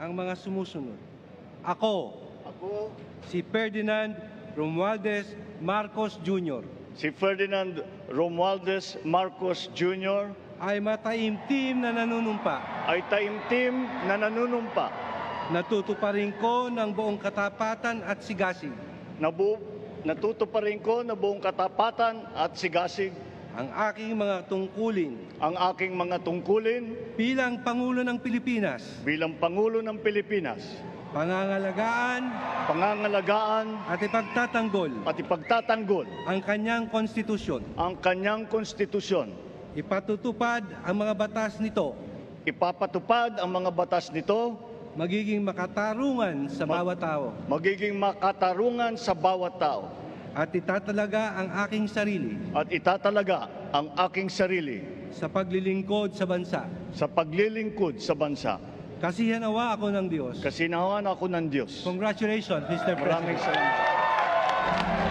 ang mga sumusunod. Ako, Ako, si Ferdinand Romualdez Marcos Jr. si Ferdinand Romualdez Marcos Jr., ay mataimtim na nanunumpa. ay taimtim na nanunumpa Natutuparin ko ng buong katapatan at sigasig Nabu, natutuparin ko na buong katapatan at sigasig ang aking mga tungkulin. Ang aking mga tungkulin bilang Pangulo ng Pilipinas, bilang Pangulo ng Pilipinas, pangangalagaan pangangalagaan at ipagtatanggol at ipagtatanggol ang kanyang konstitusyon. ang kanyang konstitusyon, Ipatutupad ang mga batas nito, ipapatupad ang mga batas nito, magiging makatarungan sa bawat tao. magiging makatarungan sa bawat tao, at itatalaga ang aking sarili at itatalaga ang aking sarili sa paglilingkod sa bansa. sa paglilingkod sa bansa. Kasihanawa ako ng Diyos. Kasinawan ako ng Diyos. Congratulations, Mr. Maraming President. salamat.